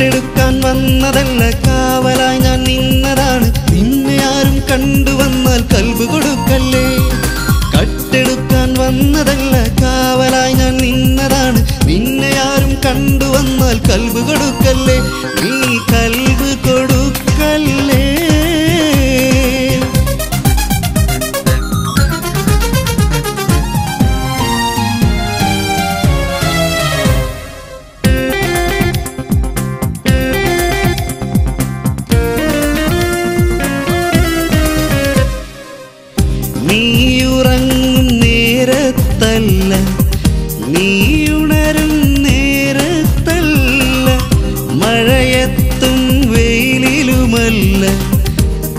വീട്ടെടുക്കാൻ വന്നതല്ല കാവലായി ഞാൻ നിന്നതാണ്. നിന്നെ ആരും കണ്ടുവന്നാൽ കൽവ് കൊടുക്കല്ലേ?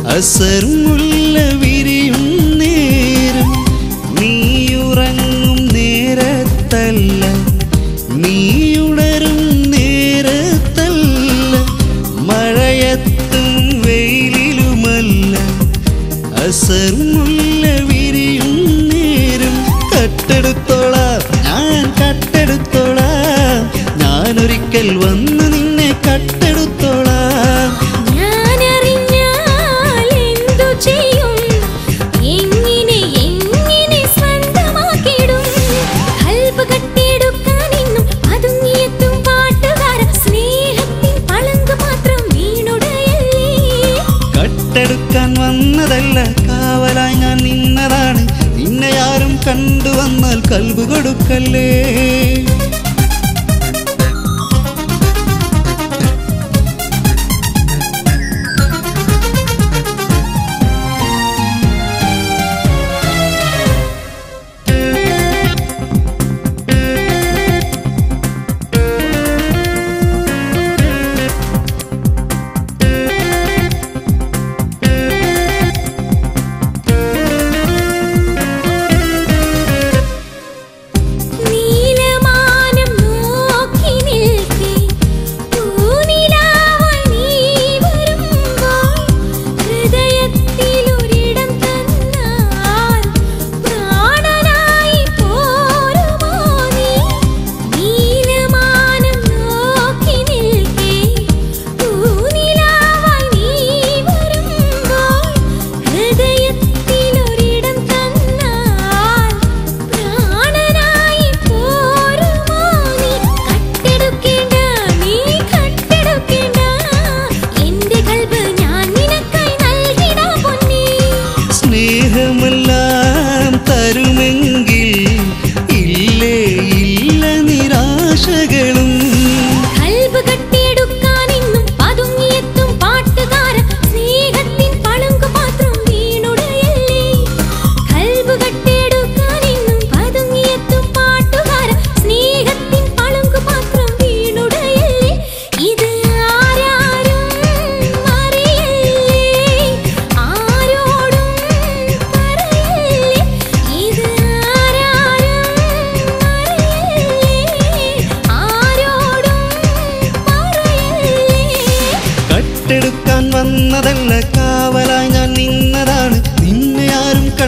അസറുമുള്ള വിരിയും നേരം നീയുറങ്ങും നേരത്തല്ല നീയുണരും നേരത്തല്ല മഴയത്തും വെയിലിലുമല്ല. അസറുമുള്ള വിരിയും നേരം കട്ടെടുത്തോളാം ഞാൻ കട്ടെടുത്തോളാം ഞാനൊരിക്കൽ വന്നു കണ്ടു വന്നാൽ കൽവ് കൊടുക്കല്ലേ?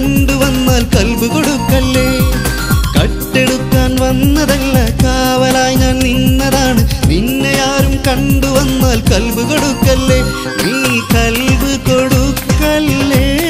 കണ്ടു വന്നാൽ കൽബ് കൊടുക്കല്ലേ? കട്ടെടുക്കാൻ വന്നതല്ല കാവലായി ഞാൻ നിന്നതാണ്. നിന്നെ ആരും കണ്ടു വന്നാൽ കൽബ് കൊടുക്കല്ലേ? നീ കൽബ് കൊടുക്കല്ലേ?